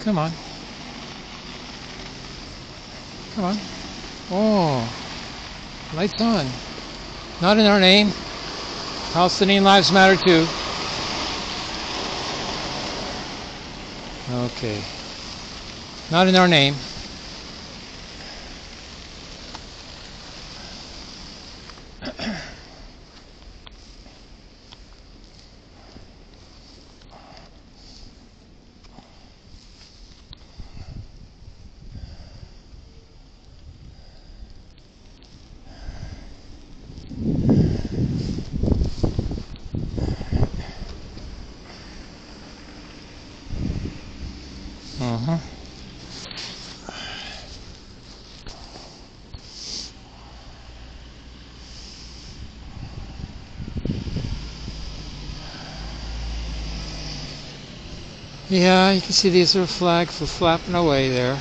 Come on. Come on. Oh, lights on. Not in our name. Palestinian lives matter too. Okay. Not in our name. Yeah, you can see these little flags flapping away there.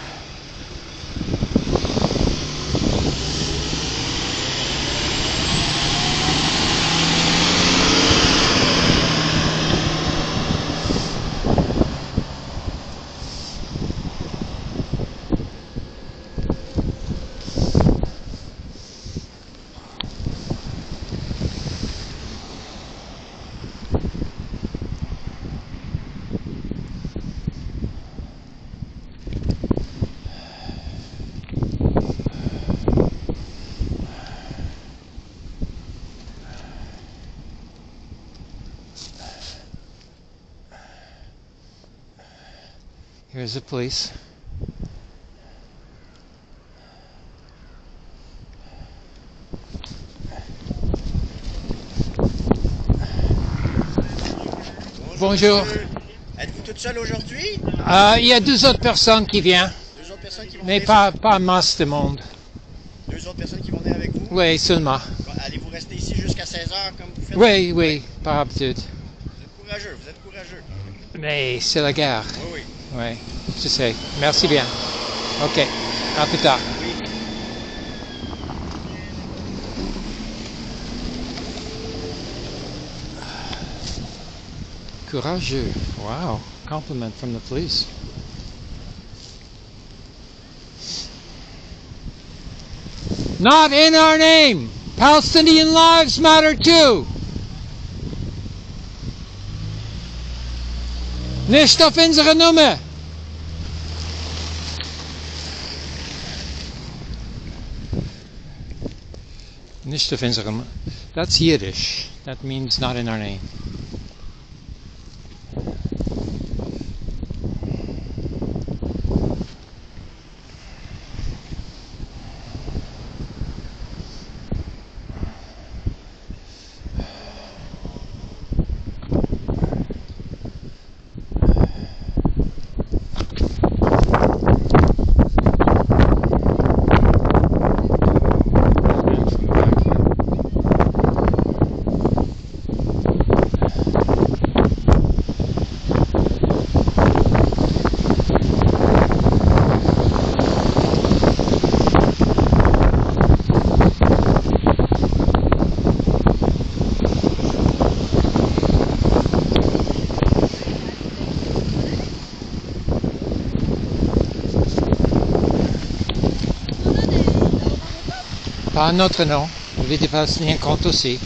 Here's the police. Bonjour. Êtes-vous toute seule aujourd'hui? Euh, il y a deux autres personnes qui viennent, Deux autres personnes qui vont mais pas, pas masse de monde. Deux autres personnes qui vont venir avec vous? Oui, seulement. Allez-vous rester ici jusqu'à 16h comme vous faites? Oui, oui, par habitude. Vous êtes courageux, vous êtes courageux. Mais c'est la guerre. Oui, oui. Oui, je sais. Merci bien. Ok, à plus tard. Courageux. Wow. Compliment from the police. Not in our name. Palestinian lives matter too. Nicht auf unsere Nummer. That's Yiddish. That means not in our name. Pas un autre, non. Vous voulez dépasser un compte aussi.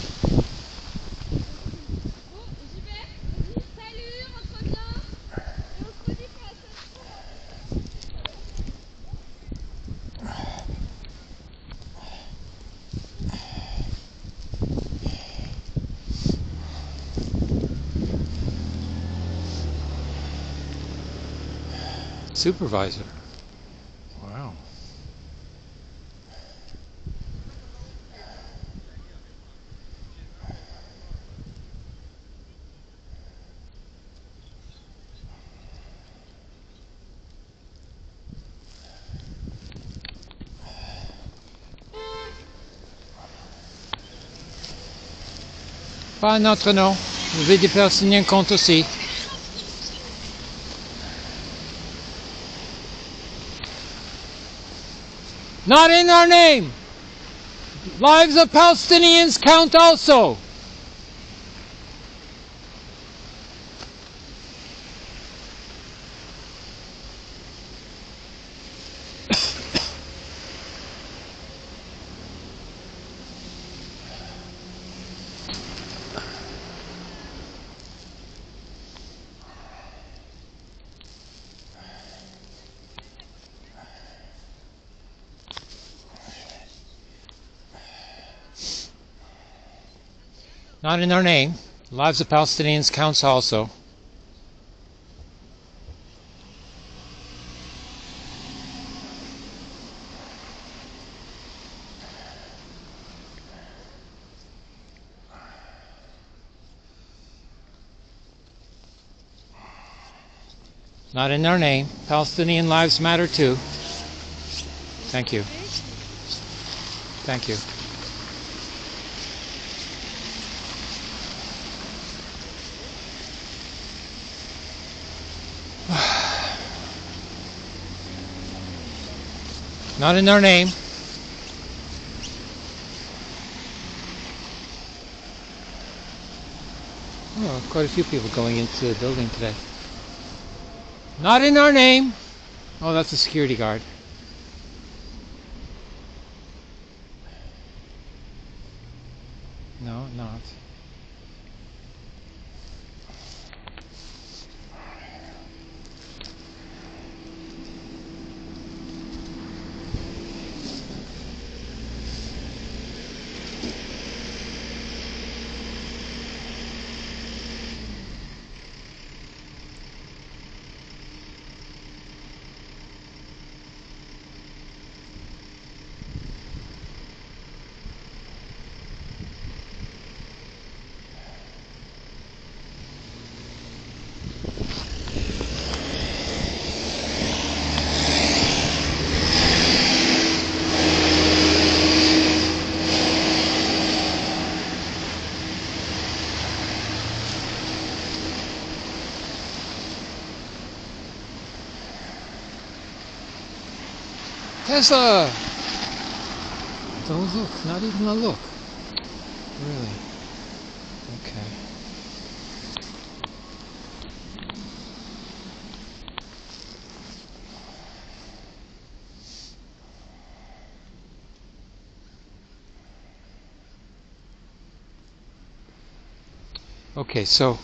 supervisor. Pas un autre nom. Le Vie des Palestiniens compte aussi. Not in our name. Lives of Palestinians count also. Not in our name. Lives of Palestinians counts also. Not in our name. Palestinian lives matter too. Thank you. Thank you. Not in our name. Oh, quite a few people going into the building today. Not in our name. Oh, that's a security guard. No, not. Tesla! Don't look, not even a look. Really? Okay. Okay, so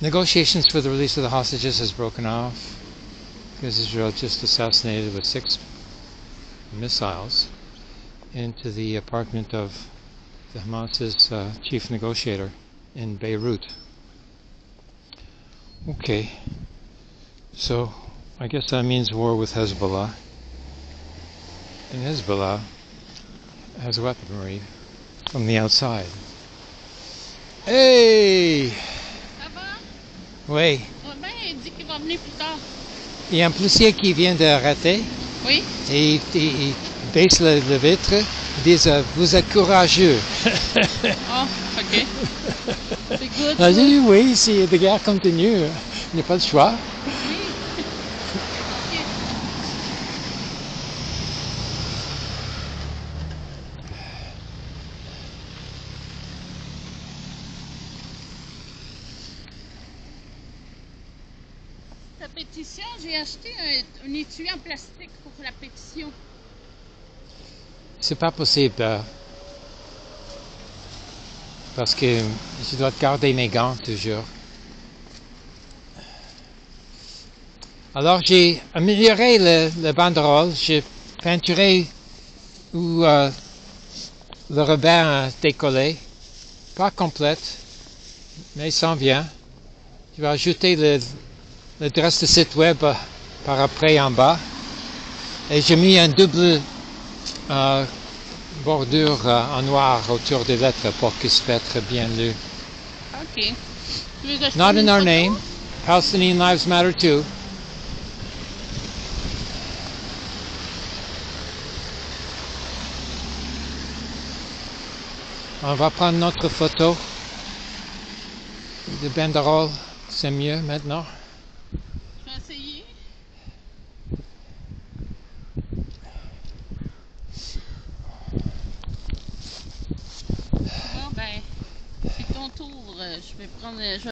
negotiations for the release of the hostages has broken off because Israel just assassinated with six missiles into the apartment of the Hamas's uh, chief negotiator in Beirut. Okay, so I guess that means war with Hezbollah. And Hezbollah has weaponry from the outside. Hey! Ça va? Oui. Ouais, ben, il dit qu'il va venir plus tard. Il y a un policier qui vient d'arrêter Oui? et il, il- il baisse le, le vitre. Il dit euh, Vous êtes courageux. Ah, ok. C'est good. Ça. j'ai dit Oui, si la guerre continue, il n'y a pas de choix. Oui. Ok. Ta pétition, j'ai acheté un, étui en plastique pour la pétition. C'est pas possible. euh, parce que je dois garder mes gants toujours. Alors j'ai amélioré le, le banderole, j'ai peinturé où euh, le rebond a décollé. Pas complète, mais il s'en vient. Je vais ajouter le- l'adresse de site web euh, par après en bas. Et j'ai mis un double euh, bordure euh, en noir autour des lettres pour que ce soit être bien lu. Ok. Not in our name. Palestinian lives matter too. On va prendre notre photo de banderole. C'est mieux maintenant.